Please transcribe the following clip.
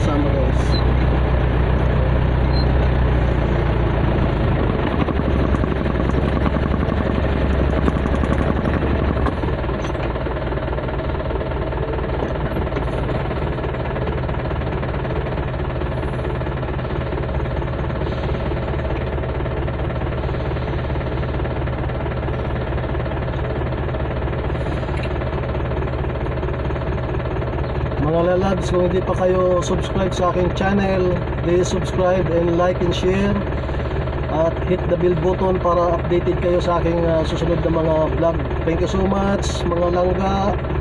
some of those loves, kung hindi pa kayo subscribe sa aking channel, please subscribe and like and share. At hit the bell button para updated kayo sa aking ah, susunod na mga vlog. Thank you so much, mga langga.